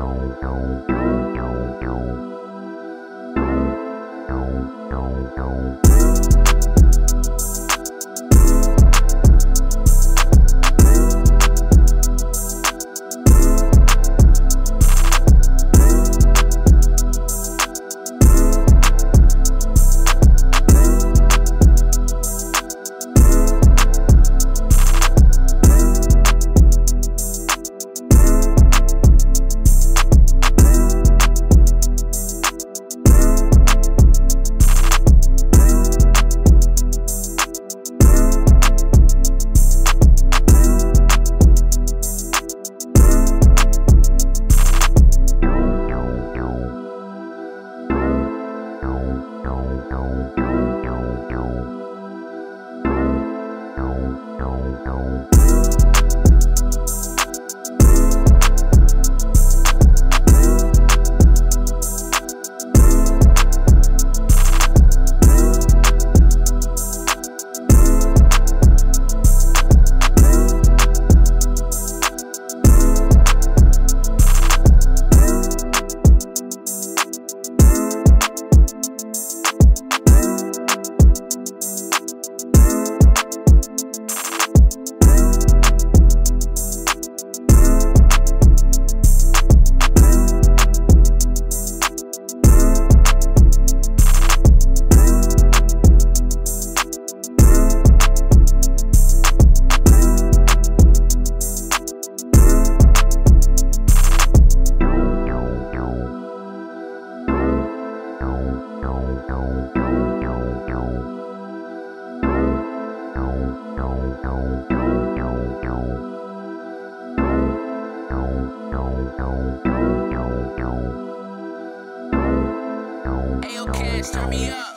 no, no, no. Thank you. Kids, turn me up.